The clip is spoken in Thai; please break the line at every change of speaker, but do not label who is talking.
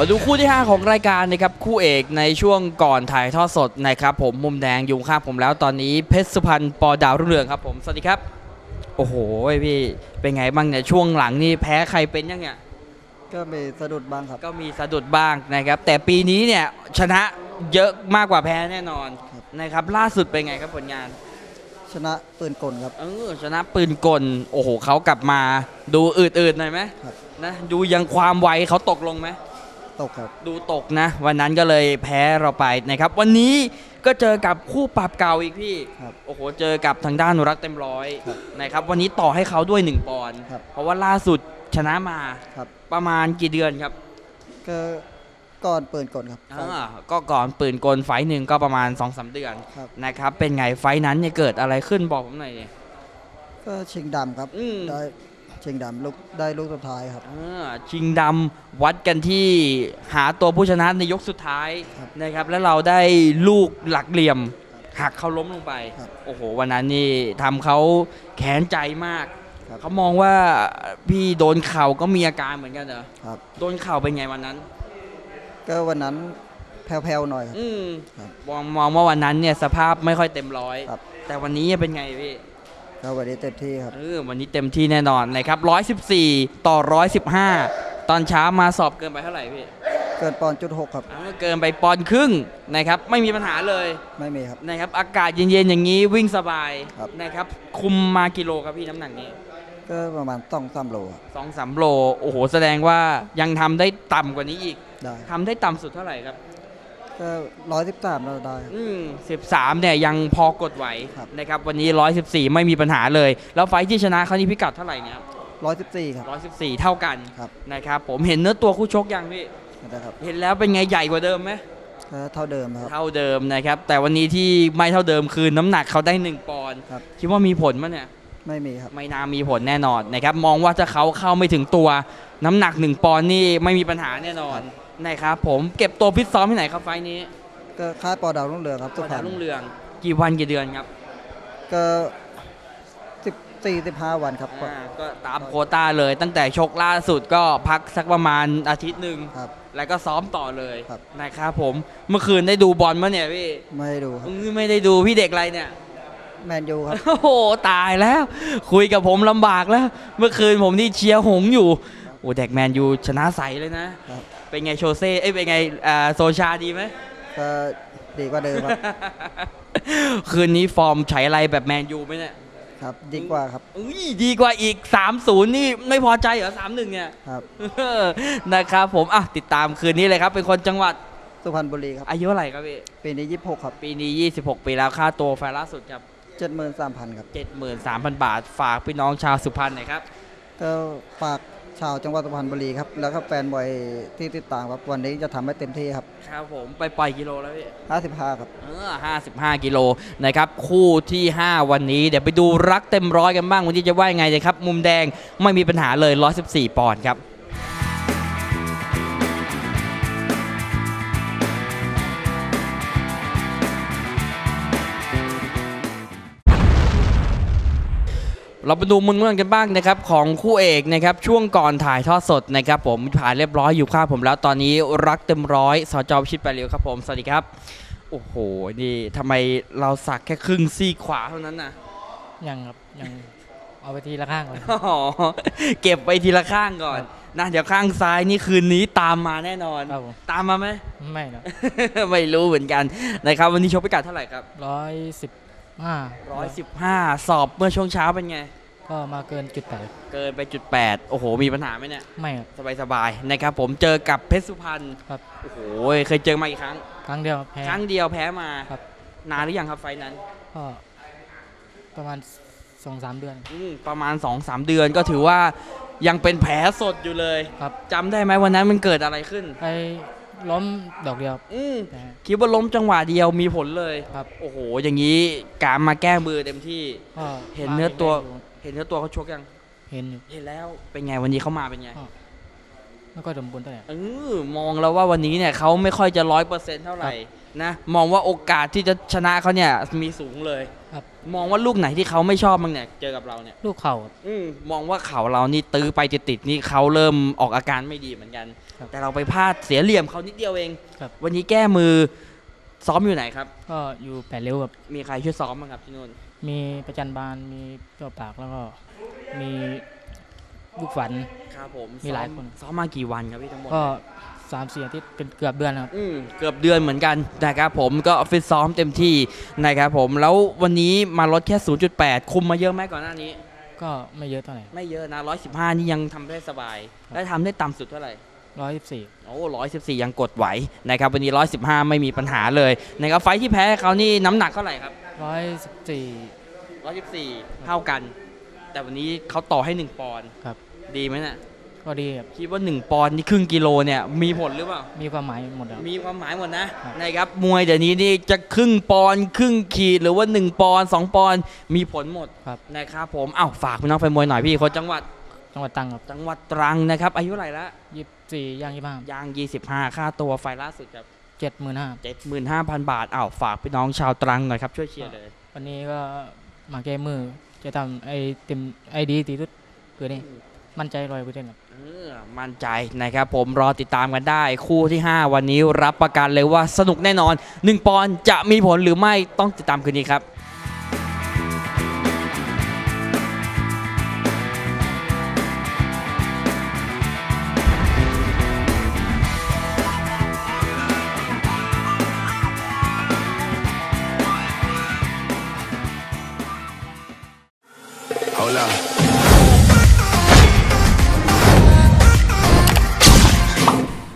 มาดูคู่ที่ 5 ของรายการนะครับคู่เอกในช่วงก่อนถ่ายทอดสดนะครับผมมุมแดงอยู่ข้างผมแล้วตอนนี้เพชรสุพรรณปอดาวรุ่งเรืองครับผมสวัสดีครับ โอ้โหพี่เป็นไงบ้างเนี่ยช่วงหลังนี่แพ้ใครเป็นยังเนี่ย
ก็มีสะดุดบ้างครับ
ก็มีสะดุดบ้างนะครับ แต่ปีนี้เนี่ยชนะเยอะมากกว่าแพ้แน่นอน
ครับ
นะครับ ล่าสุดเป็นไงครับผลงาน
ชนะปืนกลครับ
เออชนะปืนกลโอ้โหเขากลับมาดูอืดๆหน่อยไหม
ครับ
นะดูยังความไวเขาตกลงไหม
ตกครับ
ดูตกนะ วันนั้นก็เลยแพ้เราไปนะครับ วันนี้ก็เจอกับคู่ปรับเก่าอีกพี่
ครับ
โอ้โหเจอกับทางด้านรักเต็มร้อย
ครับ
นะครับ วันนี้ต่อให้เขาด้วย1ปอนด์
ครับ
เพราะว่าล่าสุดชนะมา
ครับ
ประมาณกี่เดือนครับ
ก็ก่อนปืนกลครับ
อ่าก็ก่อนปืนกลไฟท์หนึ่งก็ประมาณ2อสเดือน
ครับ
นะครับ เป็นไงไฟท์นั้นเนี่ยเกิดอะไรขึ้นบอกผมหน่อยดิ
ก็ชิงดำครับ
อืม
ได้ ชิงดำลูกได้ลูกสุดท้ายครับ
อ่าชิงดำวัดกันที่หาตัวผู้ชนะในยกสุดท้าย
ครับ
นะครับ แล้วเราได้ลูกหลักเหลี่ยมหักเขาล้มลงไป
ครับ
โอ้โห วันนั้นนี่ทำเขาแขนใจมาก
ครับ
เขามองว่าพี่โดนเข่าก็มีอาการเหมือนกันเหรอ
ครับ
โดนเข่าเป็นไงวันนั้น
ก็วันนั้นแผ่วๆหน่อยครับ
อืม
ครับ
มองมองว่าวันนั้นเนี่ยสภาพไม่ค่อยเต็มร้อย
ครับ
แต่วันนี้เป็นไงพี่
ก็วันนี้เต็มที่ครับ
เออวันนี้เต็มที่แน่นอนนะครับ114 ต่อ 115 ตอนเช้ามาสอบเกินไปเท่าไหร่พี่
เกินปอนด์จุดหกครับ
อ่าเกินไปปอนด์ครึ่งนะครับไม่มีปัญหาเลย
ไม่มีครับ
นะครับอากาศเย็นๆอย่างนี้วิ่งสบาย
ครับ
นะครับคุมมากิโลครับพี่น้ำหนักนี้
ก็ประมาณต้องสามโลครับ
สองสามโลโอ้โหแสดงว่ายังทำได้ต่ำกว่านี้อีก
ได้
ทำได้ต่ำสุดเท่าไหร่ครับ
ก็ร้อยสิบสามเราได้ครับ
อืมสิบสามเนี่ยยังพอกดไหว
ครับ
นะครับวันนี้ร้อยสิบสี่ไม่มีปัญหาเลย แล้วไฟท์ที่ชนะเขานี่พิกัดเท่าไหร่เนี่ย
ร้อยสิบสี่ครับ
ร้อยสิบสี่เท่ากัน
ครับ
นะครับผมเห็นเนื้อตัวคู่ชกยังพี่
นะครับ
เห็นแล้วเป็นไงใหญ่กว่าเดิมไหม
ก็เท่าเดิมครับ
เท่าเดิมนะครับ แต่วันนี้ที่ไม่เท่าเดิมคือน้ำหนักเขาได้ 1 ปอนด์
ครับ
คิดว่ามีผลมั้ยเนี่ย
ไม่มีครับ
ไม่น่ามีผลแน่นอนนะครับ มองว่าถ้าเขาเข้าไม่ถึงตัว น้ำหนัก 1 ปอนด์นี่ไม่มีปัญหาแน่นอน นะครับผมเก็บตัวฟิตซ้อมที่ไหนครับไฟล์นี้
ก็ค่ายปอดาวรุ่งเรืองครับสุ
สุ
พ
พ
ร
ร
ร
ร
ณ
รุ่งเรืองกี่วันกี่เดือนครับ
ก็สิบสี่สิบห้าวันครับ
อ่าก็ตามโควต้าเลย ตั้งแต่ชกล่าสุดก็พักสักประมาณอาทิตย์หนึ่ง
ครับ
แล้วก็ซ้อมต่อเลย
ครับ
นะครับผมเมื่อคืนได้ดูบอลมั้ยเนี่ยพี่
ไม่ให้ดูครับ
อื้อไม่ได้ดูพี่เด็กอะไรเนี่ย
แมนยูครับ
โอ้โหตายแล้ว คุยกับผมลำบากแล้ว เมื่อคืนผมนี่เชียร์หงส์อยู่โอ้แดกแมนยูชนะใสเลยนะ
ครับ
เป็นไงโชเซ่เอ้ยเป็นไงอ่าโซชาดีไหม
ก็ดีกว่าเดิมครับ
คืนนี้ฟอร์มใช้อะไรแบบแมนยูไหมเนี่ย
ครับ ดีกว่าครับ
อุ้ยดีกว่าอีก 3-0 นี่ไม่พอใจเหรอ 3-1 เนี่ย
ครับ
นะครับผม อะ ติดตามคืนนี้เลยครับ เป็นคนจังหวัด
สุพรรณบุรีครับ
อายุเท่าไหร่ครับพี่
ปีนี้ยี่สิบหกครับ
ปีนี้ 26 ปีแล้วค่าตัวไฟต์ล่าสุดครับ
เจ็ดหมื่นสามพันครับ
73,000 บาท ฝากพี่น้องชาวสุพรรณหน่อยครับ
ก็ฝาก ชาวจังหวัดสุพรรณบุรีครับแล้วก็แฟนมวยที่ติดตามครับวันนี้จะทำให้เต็มที่ครับ
ครับผมไปต่อยกี่กิโลแล้วพี่
ห้าสิบห้าครับ
เออ55กิโลนะครับคู่ที่ 5 วันนี้เดี๋ยวไปดูรักเต็มร้อยกันบ้างวันนี้จะว่ายังไงเลยครับมุมแดงไม่มีปัญหาเลย 114 ปอนด์ครับ เราไปดูมุมเมืองกันบ้างนะครับของคู่เอกนะครับช่วงก่อนถ่ายทอดสดนะครับผมผ่านเรียบร้อยอยู่ข้างผมแล้วตอนนี้รักเต็มร้อยสจวิชิตไปเร็วครับผมสวัสดีครับโอ้โหนี่ทำไมเราสักแค่ครึ่งซี่ขวาเท่านั้นนะ
ยังครับยังเอาไปทีละข้างเลย
อ๋อเก็บไปทีละข้างก่อน
ครับ
นะเดี๋ยวข้างซ้ายนี่คืนนี้ตามมาแน่นอน
ครับผม
ตามมาไหม
ไม่นะ
ไม่รู้เหมือนกันนะครับวันนี้ชกพิกัดเท่าไหร่ครับ
ร้อยสิบ ห้า
115 สอบเมื่อช่วงเช้าเป็นไง
ก็มาเกินจุดแปด
เกินไปจุดแปดโอ้โห มีปัญหาไหมเนี่ย
ไม่ครับ
สบายๆนะครับผมเจอกับเพชรสุพรรณ
ครับ
โอ้โหเคยเจอมาอีกครั้ง
ครั้งเดียวแพ้
ครั้งเดียวแพ้มา
ครับ
นานหรือยังครับไฟล์นั้น
ก็ประมาณสองสามเดือน
อืมประมาณ 2-3 เดือนก็ถือว่ายังเป็นแผลสดอยู่เลย
ครับ
จำได้ไหมวันนั้นมันเกิดอะไรขึ้น
ไป ล้มดอกเดียว
อืม
แต่
คิดว่าล้มจังหวะเดียวมีผลเลย
ครับ
โอ้โห อย่างนี้การมาแก้มือเต็มที่
ก็
เห็นเนื้อตัว
มายู่
เห็นเนื้อตัวเขาชกยัง
เห็นอยู่
เห็นแล้วเป็นไงวันนี้เขามาเป็นไง
อ๋อไม่ก็สมบูรณ์เท่าไหร่
เออมองแล้วว่าวันนี้เนี่ยเขาไม่ค่อยจะร้อยเปอร์เซ็นต์เท่าไหร่นะมองว่าโอกาสที่จะชนะเขาเนี่ยมีสูงเลย
ครับ
มองว่าลูกไหนที่เขาไม่ชอบบ้างเนี่ยเจอกับเราเนี่ย
ลูกเข่าครับ
อืมมองว่าเขาเรานี่ตื้อไปติดๆนี่เขาเริ่มออกอาการไม่ดีเหมือนกัน
ครับ
แต่เราไปพลาดเสียเหลี่ยมเขานิดเดียวเอง
ครับ
วันนี้แก้มือซ้อมอยู่ไหนครับ
ก็อยู่แปดเร็วครับ
มีใครช่วยซ้อมบ้างครับที่นู่น
มีประจันบานมีเจ้าปากแล้วก็มีลูกฝัน
ครับผม
มีหลาย
ซ้อ
คน
ซ้อมมากี่วันครับพี่ทั้งหมด
ก็ สามสี่อาทิตย์เป็นเกือบเดือนครับ
อืมเกือบเดือนเหมือนกันนะครับผมก็ฟิตซ้อมเต็มที่นะครับผมแล้ววันนี้มาลดแค่ 0.8 คุมมาเยอะไหมก่อนหน้านี้
ก็ไม่เยอะเท่าไหร่
ไม่เยอะนะ115 นี่ยังทำได้สบาย
ครับ
ได้ทำได้ต่ำสุดเท่าไหร่
ร้อยสิบสี่
โอ้114ยังกดไหวนะครับวันนี้115ไม่มีปัญหาเลยนะครับไฟท์ที่แพ้เขานี่น้ำหนักเท่าไหร่ครับ
ร้อยสิบสี่
114เท่ากัน แต่วันนี้เขาต่อให้1ปอนด์
ครับ
ดีไหมน่ะ
ก็ดีครับ
คิดว่า 1 ปอนด์นี่ครึ่งกิโลเนี่ยมีผลหรือเปล่า
มีความหมายหมดครับ
มีความหมายหมดนะครับนะครับมวยเดี๋ยวนี้นี่จะครึ่งปอนด์ครึ่งขีดหรือว่า 1 ปอนด์2ปอนด์มีผลหมด
ครับ
นะครับผมอ้าวฝากพี่น้องแฟนมวยหน่อยพี่คนจังหวัด
จังหวัดตรังครับ
จังหวัดตรังนะครับ อายุเท่าไหร่ละ
ยี่สิบสี่ย่างยี่ห้ายา
ง25ค่าตัวไฟล่าสุดครับ
เจ็ดหมื่นห้า
75,000บาทอ้าวฝากพี่น้องชาวตรังหน่อยครับช่วยเชียร์เลย
วันนี้ก็มาแก้มือจะทำไอ้เต็มไอ้ดีตีสุดเพื่อนี่ มั่นใจร้อยเปอร์เซ็นต์ครับ
มั่นใจนะครับผมรอติดตามกันได้ คู่ที่ 5 วันนี้รับประกันเลยว่าสนุกแน่นอน 1 ปอนจะมีผลหรือไม่ต้องติดตามคืนนี้ครับเอาล่ะ